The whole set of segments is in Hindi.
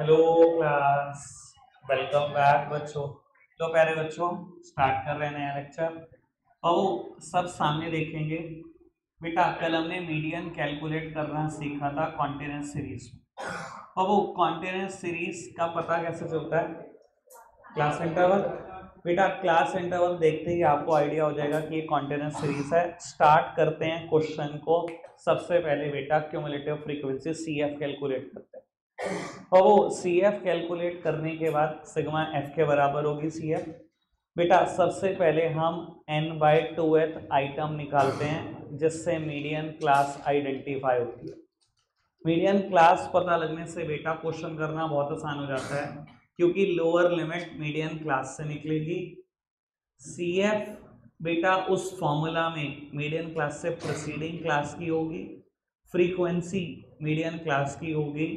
हेलो क्लास वेलकम बैक बच्चों। तो प्यारे बच्चों स्टार्ट कर रहे हैं नया लेक्चर और वो सब सामने देखेंगे। बेटा, कल हमने मीडियन कैलकुलेट करना सीखा था कॉन्टिनेंस सीरीज़ और वो कॉन्टिनेंस सीरीज़ का पता कैसे चलता है? क्लास इंटरवल बेटा क्लास इंटरवल देखते ही आपको आइडिया हो जाएगा कि ये कॉन्टिनेंस सीरीज़ है। स्टार्ट करते हैं क्वेश्चन को। सबसे पहले बेटा cumulative frequency C F calculate करते हैं। और वो सी एफ़ कैलकुलेट करने के बाद सिग्मा एफ़ के बराबर होगी सी एफ़ बेटा, सबसे पहले हम N by two th item निकालते हैं, जिससे मीडियन क्लास आइडेंटिफाई होती है। मीडियन क्लास पता लगने से बेटा क्वेश्चन करना बहुत आसान हो जाता है, क्योंकि लोअर लिमिट मीडियन क्लास से निकलेगी। सी एफ़ बेटा, उस फॉर्मूला में मीडियन क्लास से प्रोसीडिंग क्लास की होगी। फ्रीक्वेंसी मीडियन क्लास की होगी।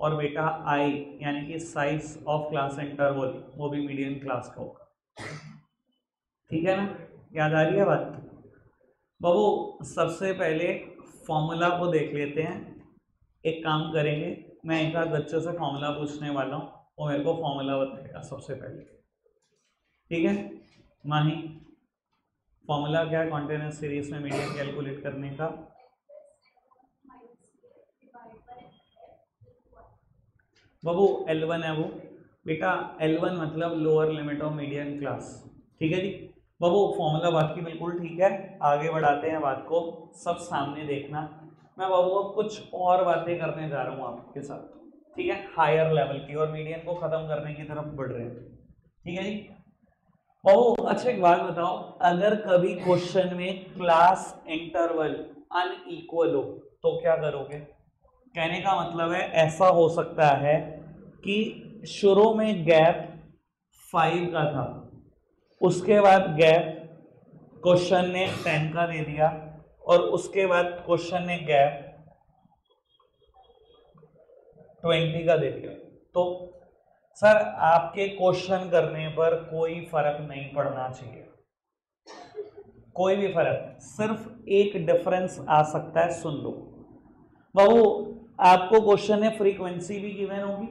और बेटा आई यानी कि साइज़ ऑफ़ क्लास इंटरवल वो भी मीडियम क्लास का होगा। ठीक है ना? याद आ रही है बात? बाबू, सबसे पहले फॉर्मूला को देख लेते हैं। एक काम करेंगे, मैं एक आध बच्चों से फॉर्मूला पूछने वाला हूँ। वो मेरे को फॉर्मूला बताएगा सबसे पहले। ठीक है? माही फॉर्मूला क्या है? कॉन्टेनेंस सीरीज़ में मीडियम कैलकुलेट करने का। बाबू एल वन है वो। बेटा एल वन मतलब lower limit of medium class ठीक है जी? बाबू फॉर्मूला बाकी बिल्कुल ठीक है। आगे बढ़ाते हैं बात को। सब सामने देखना। मैं बाबू, अब कुछ और बातें करने जा रहा हूँ आपके साथ। ठीक है? हायर लेवल की और मीडियम को ख़त्म करने की तरफ़ बढ़ रहे हैं। ठीक है जी? बाबू अच्छा एक बात बताओ। अगर कभी क्वेश्चन में क्लास इंटरवल अनइक्वल हो तो क्या करोगे? कहने का मतलब है, ऐसा हो सकता है कि शुरू में गैप फाइव का था। उसके बाद गैप क्वेश्चन ने टेन का दे दिया और उसके बाद क्वेश्चन ने गैप ट्वेंटी का दे दिया। तो सर, आपके क्वेश्चन करने पर कोई फ़र्क नहीं पड़ना चाहिए। कोई भी फ़र्क, सिर्फ़ एक डिफरेंस आ सकता है, सुन लो। बाबू आपको क्वेश्चन है फ्रीक्वेंसी भी गिवन होगी।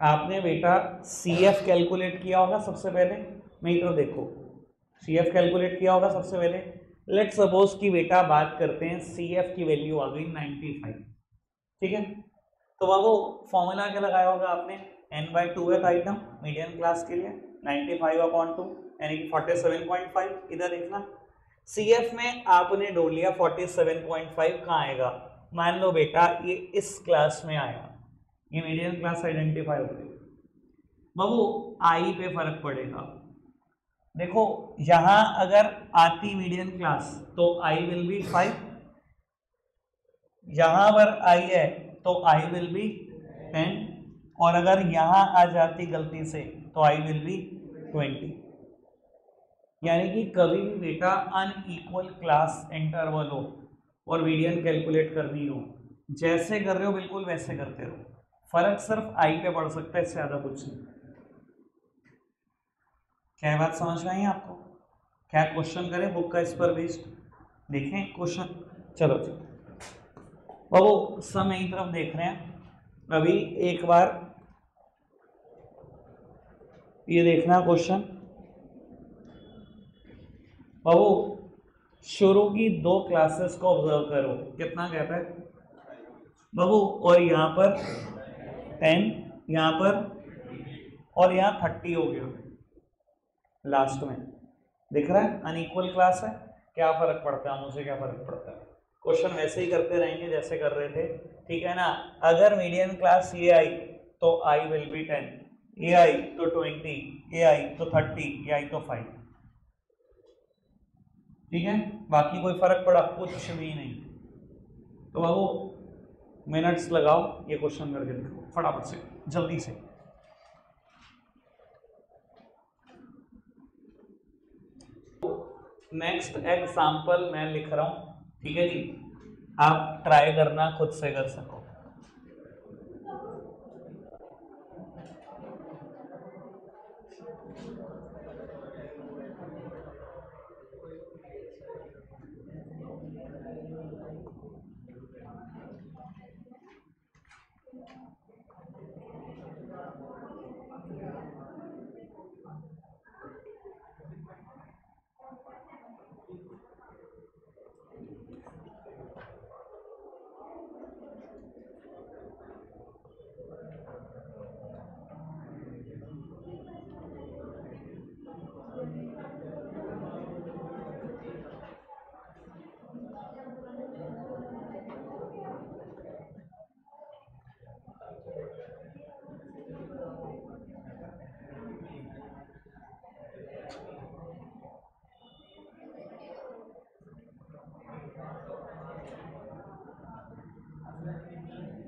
आपने बेटा सी एफ़ कैलकुलेट किया होगा सबसे पहले। तरफ़ देखो। सी एफ़ कैलकुलेट किया होगा सबसे पहले। लेट सपोज़ की बेटा बात करते हैं सी एफ़ की वैल्यू आ गई नाइन्टी फाइव ठीक है? तो बाबू फॉर्मूला क्या लगाया होगा आपने? N by two th item medium class के लिए। नाइन्टी फाइव अपॉन टू यानी कि फोर्टी सेवन पॉइंट फाइव इधर देखना। सी एफ़ में आपने ढूंढ लिया फोर्टी सेवन पॉइंट फाइव कहाँ आएगा? मान लो बेटा, ये इस क्लास में आया। ये मीडियम क्लास आइडेंटिफाई हो गई। बाबू आई पे फ़र्क पड़ेगा। देखो, यहाँ अगर आती मीडियम क्लास तो आई विल बी फाइव यहाँ पर आई है तो आई विल बी टेन और अगर यहाँ आ जाती गलती से तो आई विल बी ट्वेंटी यानी कि कभी भी बेटा अनइक्वल क्लास इंटरवल हो। और मीडियन कैलकुलेट करनी हो। जैसे कर रहे हो, बिल्कुल वैसे करते रहो। फ़र्क सिर्फ़ आई पे पड़ सकता है, इससे ज़्यादा कुछ नहीं। क्या बात समझ में आई आपको? क्या क्वेश्चन करें? बुक का इस पर बेस्ड देखें क्वेश्चन चलो चलो। बाबू सब यही तरफ़ देख रहे हैं। अभी एक बार ये देखना क्वेश्चन बाबू शुरू की दो क्लासेस को ऑब्ज़र्व करो। कितना गैप है? बाबू, और यहाँ पर टेन यहाँ पर, और यहाँ थर्टी हो गया। लास्ट में। दिख रहा है? अनइक्वल क्लास है। क्या फ़र्क पड़ता है? मुझे क्या फ़र्क पड़ता है? क्वेश्चन वैसे ही करते रहेंगे जैसे कर रहे थे। ठीक है ना? अगर मीडियम क्लास ये आई तो I will be ten a I तो ट्वेंटी ए आई तो थर्टी ए आई तो फाइव ठीक है? बाकी कोई फ़र्क पड़ा? कुछ भी नहीं। तो बाबू मिनट्स लगाओ, ये क्वेश्चन करके देखो, फटाफट से, जल्दी से। नेक्स्ट एग्ज़ाम्पल मैं लिख रहा हूँ, ठीक है जी? आप ट्राई करना, खुद से कर सको।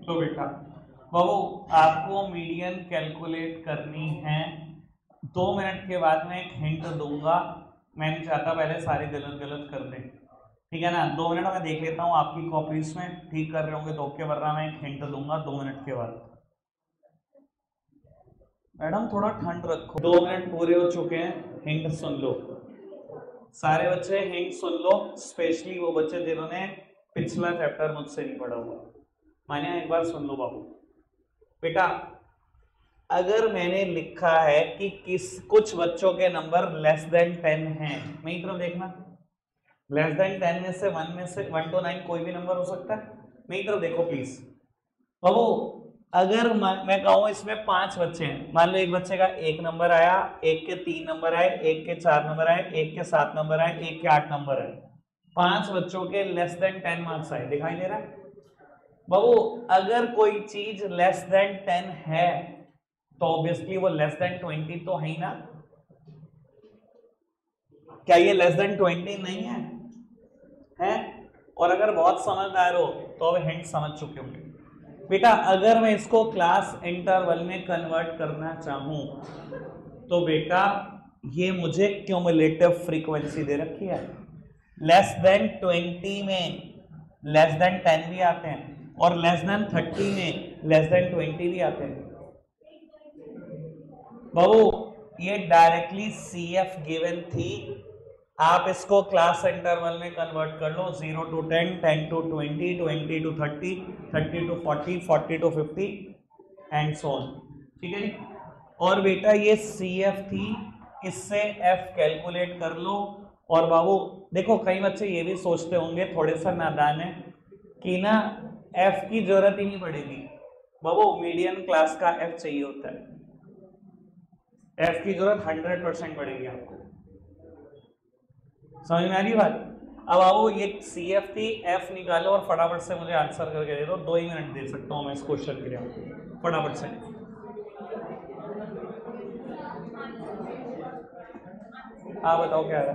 तो बेटा बाबू आपको मीडियन कैलकुलेट करनी है। दो मिनट के बाद मैं एक हिंट दूँगा। मैं नहीं चाहता पहले सारे गलत गलत कर दें। ठीक है ना? दो मिनट में देख लेता हूँ आपकी कॉपीज में ठीक कर रहे होंगे तो ओके, वरना मैं एक हिंट दूँगा दो मिनट के बाद। मैडम, थोड़ा ठंड रखो। दो मिनट पूरे हो चुके हैं हिंट सुन लो। सारे बच्चे हिंट सुन लो स्पेशली वो बच्चे जिन्होंने पिछला चैप्टर मुझसे नहीं पढ़ा हुआ। मानिए एक बार सुन लो बाबू। बेटा, अगर मैंने लिखा है कि किस, कुछ बच्चों के नंबर लेस देन टेन हैं मेरी तरफ़ देखना। लेस देन टेन में से वन में से वन टू नाइन कोई भी नंबर हो सकता है? मेरी तरफ़ देखो प्लीज़ बाबू, अगर मैं कहूँ इसमें पाँच बच्चे हैं। मान लो एक बच्चे का एक नंबर आया, एक के तीन नंबर आए, एक के चार नंबर आए, एक के सात नंबर आए, एक के आठ नंबर आए। पाँच बच्चों के लेस देन टेन मार्क्स आए। दिखाई दे रहा है? बाबू, अगर कोई चीज़ लेस देन टेन है तो ऑब्वियसली वो लेस देन ट्वेंटी तो है ही ना। क्या ये लेस देन ट्वेंटी नहीं है? हैं? और अगर बहुत समझदार हो तो अब हिंट समझ चुके होंगे। बेटा, अगर मैं इसको क्लास इंटरवल में कन्वर्ट करना चाहूँ तो बेटा, ये मुझे क्यूमुलेटिव फ्रीक्वेंसी दे रखी है। लेस देन ट्वेंटी में लेस देन टेन भी आते हैं। और लेस देन थर्टी में लेस देन ट्वेंटी भी आते हैं। बाबू ये डायरेक्टली सी एफ़ गिवन थी। आप इसको क्लास इंटरवल में कन्वर्ट कर लो zero to ten ten to twenty twenty to thirty thirty to forty forty to fifty and so on ठीक है और बेटा, ये सी एफ़ थी, इससे एफ़ कैलकुलेट कर लो। और बाबू देखो, कई बच्चे ये भी सोचते होंगे, थोड़े सा नादान है, कि ना एफ़ की ज़रूरत ही नहीं पड़ेगी। बाबू मीडियम क्लास का एफ़ चाहिए होता है। एफ़ की ज़रूरत हंड्रेड परसेंट पड़ेगी आपको। समझ में आ रही बात? अब आओ ये सी एफ़ थी एफ़ निकालो और फटाफट से मुझे आंसर करके दे दो। दो ही मिनट दे सकता हूँ मैं इस क्वेश्चन के लिए आपको। फटाफट से। आप बताओ क्या है?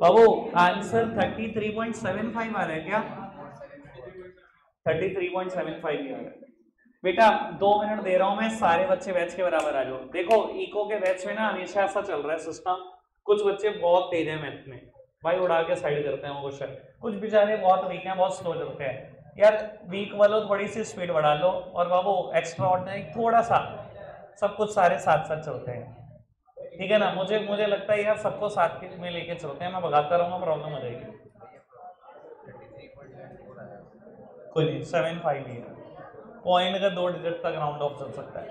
बाबू answer thirty three point seven five आ रहा है क्या? Thirty three point seven five है बेटा, दो मिनट दे रहा हूँ मैं, सारे बच्चे बैच के बराबर आ जाओ। देखो इको के बैच में ना हमेशा ऐसा चल रहा है सिस्टम कुछ बच्चे बहुत तेज है मैथ में। भाई, उड़ा के साइड करते हैं वो क्वेश्चन कुछ बेचारे बहुत वीक हैं, बहुत स्लो चलते हैं। यार वीक वालों थोड़ी सी स्पीड बढ़ा लो। और बाबू एक्स्ट्रा ऑर्डनरी थोड़ा सा। सब कुछ सारे साथ साथ चलते हैं। ठीक है ना? मुझे मुझे लगता है यार सबको साथ में लेके चलते हैं। मैं भगाता रहूँगा प्रॉब्लम हो जाएगी नहीं सेवन फाइव है पॉइंट का दो डिजिट तक राउंड ऑफ़ चल सकता है।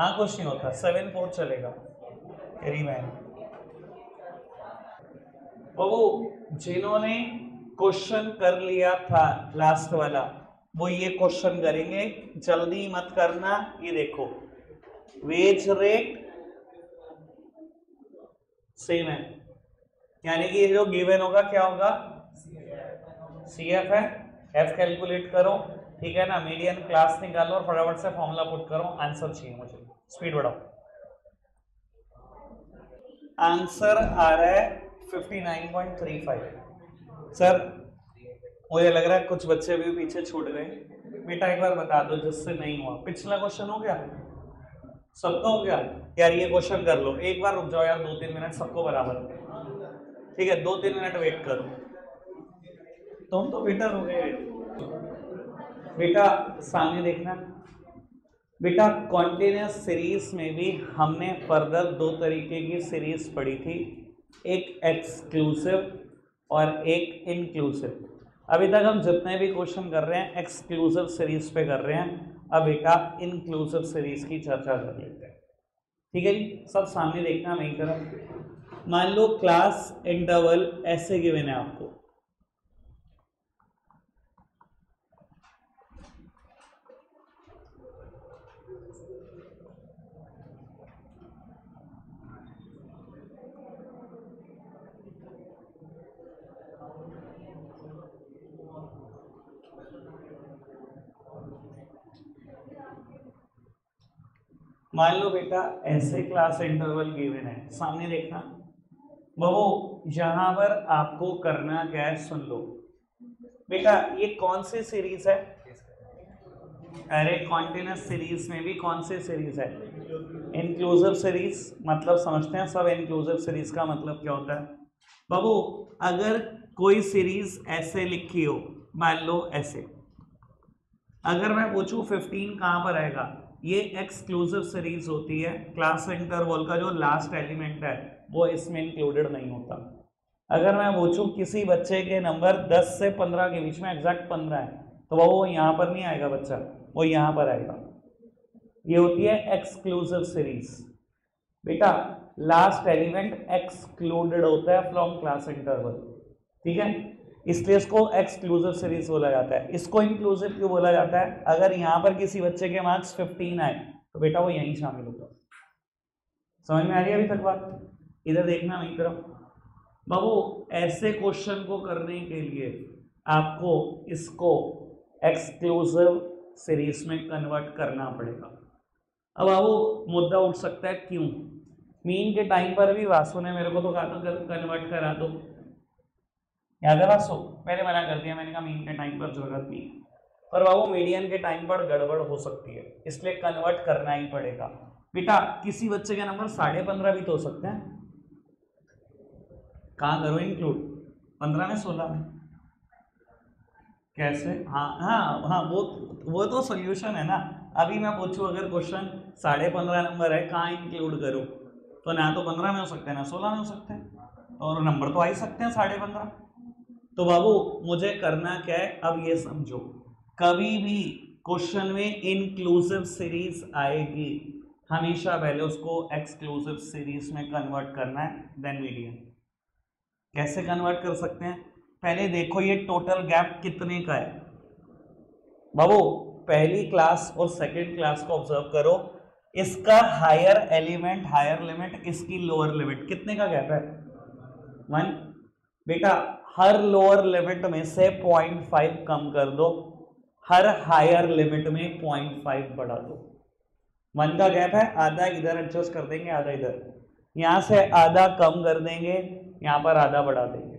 हाँ कुछ नहीं होता। सेवन फोर चलेगा। मैन बाबू, जिन्होंने क्वेश्चन कर लिया था लास्ट वाला, वो ये क्वेश्चन करेंगे। जल्दी मत करना। ये देखो। वेज रेट सेम है। यानी कि जो गिवन होगा, क्या होगा? सी एफ़ है। एफ़ कैलकुलेट करो, ठीक है ना? मीडियन क्लास निकालो और फटाफट से फॉर्मूला पुट करो आंसर चाहिए मुझे। स्पीड बढ़ाओ। आंसर आ रहा है 59.35 सर मुझे लग रहा है कुछ बच्चे भी पीछे छूट गए। बेटा, एक बार बता दो, जिससे नहीं हुआ। पिछला क्वेश्चन हो गया? सबका हो गया? यार, ये क्वेश्चन कर लो। एक बार रुक जाओ यार, दो तीन मिनट सबको बराबर। ठीक है, दो तीन मिनट वेट करो। तुम तो बेटा हो गए। बेटा, सामने देखना। बेटा कॉन्टिन्यूस सीरीज़ में भी हमने फर्दर दो तरीके की सीरीज़ पढ़ी थी। एक एक्सक्लूसिव और एक इंक्लूसिव अभी तक हम जितने भी क्वेश्चन कर रहे हैं एक्सक्लूसिव सीरीज़ पे कर रहे हैं। अब बेटा इंक्लूसिव सीरीज़ की चर्चा कर लेते हैं। ठीक है जी? सब सामने देखना मेरी तरफ़ मान लो क्लास इंटरवल ऐसे गिवन है आपको। मान लो बेटा, ऐसे क्लास इंटरवल गिवन है। सामने देखना। बाबू यहाँ पर आपको करना क्या है, सुन लो। बेटा, ये कौन सी सीरीज़ है? अरे कॉन्टिन्यूस सीरीज़ में भी कौन सी सीरीज़ है? इंक्लूसिव सीरीज़ मतलब समझते हैं सब इंक्लूसिव सीरीज़ का मतलब क्या होता है? बाबू अगर कोई सीरीज़ ऐसे लिखी हो, मान लो ऐसे। अगर मैं पूछूँ 15 कहाँ पर आएगा? ये एक्सक्लूसिव सीरीज़ होती है क्लास इंटरवल का जो लास्ट एलिमेंट है, वो इसमें इंक्लूडेड नहीं होता। अगर मैं पूछूँ किसी बच्चे के नंबर 10 से 15 के बीच में एग्जैक्ट 15 है तो वो यहाँ पर नहीं आएगा बच्चा, वो यहाँ पर आएगा। ये होती है एक्सक्लूसिव सीरीज़ बेटा लास्ट एलिमेंट एक्सक्लूडेड होता है फ्रॉम क्लास इंटरवल ठीक है? इसलिए इसको एक्सक्लूसिव सीरीज़ बोला जाता है। इसको इंक्लूसिव क्यों बोला जाता है? अगर यहाँ पर किसी बच्चे के मार्क्स 15 आए तो बेटा वो यहीं शामिल होगा। समझ में आ रही है अभी तक बात? इधर देखना नहीं तरफ़ बाबू, ऐसे क्वेश्चन को करने के लिए आपको इसको एक्सक्लूसिव सीरीज़ में कन्वर्ट करना पड़ेगा। अब बाबू, मुद्दा उठ सकता है, क्यों? मीन के टाइम पर भी वासु ने मेरे को तो कहा था कन्वर्ट करा दो। याद है बात सो पहले मना कर दिया, मैंने कहा मीन के टाइम पर ज़रूरत नहीं है। पर बाबू मीडियन के टाइम पर गड़बड़ हो सकती है, इसलिए कन्वर्ट करना ही पड़ेगा। बेटा, किसी बच्चे के नंबर साढ़े पंद्रह भी तो हो सकते हैं। कहाँ करो इंक्लूड पंद्रह में सोलह में? कैसे? हाँ हाँ हाँ वो वो तो सोल्यूशन है ना। अभी मैं पूछूँ, अगर क्वेश्चन साढ़े पंद्रह नंबर है, कहाँ इंक्लूड करूँ? तो ना तो पंद्रह में हो सकते हैं, ना सोलह में हो सकते हैं। और नंबर तो आ ही सकते हैं साढ़े पंद्रह। तो बाबू, मुझे करना क्या है? अब ये समझो। कभी भी क्वेश्चन में इंक्लूसिव सीरीज़ आएगी, हमेशा पहले उसको एक्सक्लूसिव सीरीज़ में कन्वर्ट करना है देन मीडियम कैसे कन्वर्ट कर सकते हैं? पहले देखो ये टोटल गैप कितने का है। बाबू, पहली क्लास और सेकंड क्लास को ऑब्ज़र्व करो। इसका हायर एलिमेंट हायर लिमिट इसकी लोअर लिमिट कितने का गैप है? वन बेटा हर लोअर लिमिट में से पॉइंट फाइव कम कर दो। हर हायर लिमिट में पॉइंट फाइव बढ़ा दो। वन का गैप है, आधा इधर एडजस्ट कर देंगे, आधा इधर। यहाँ से आधा कम कर देंगे, यहाँ पर आधा बढ़ा देंगे।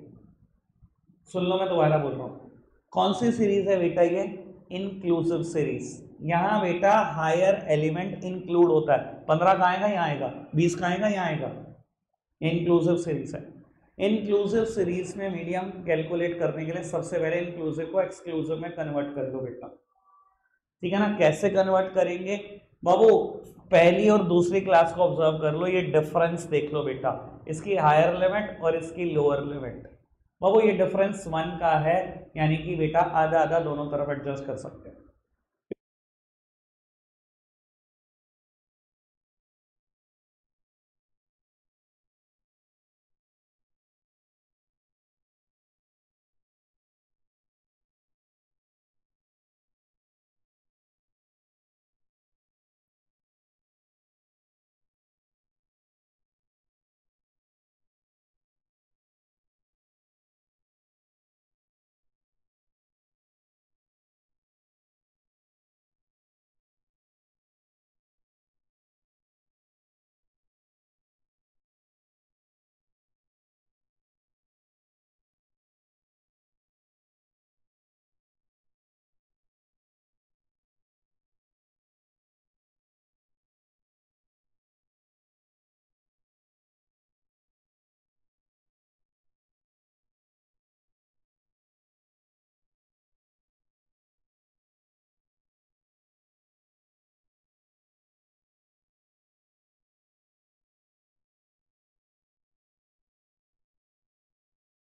सुन लो मैं दोबारा बोल रहा हूँ। कौन सी सीरीज़ है बेटा ये? इंक्लूसिव सीरीज़ यहाँ बेटा हायर एलिमेंट इंक्लूड होता है। पंद्रह का आएगा, यहाँ आएगा। बीस का आएगा, यहाँ आएगा। इंक्लूसिव सीरीज़ है। इंक्लूसिव सीरीज़ में मीडियम कैलकुलेट करने के लिए सबसे पहले इंक्लूसिव को एक्सक्लूसिव में कन्वर्ट कर दो बेटा। ठीक है ना? कैसे कन्वर्ट करेंगे? बाबू, पहली और दूसरी क्लास को ऑब्ज़र्व कर लो, ये डिफरेंस देख लो बेटा। इसकी हायर लिमिट और इसकी लोअर लिमिट बाबू, ये डिफरेंस वन का है, यानी कि बेटा आधा आधा दोनों तरफ़ एडजस्ट कर सकते हैं।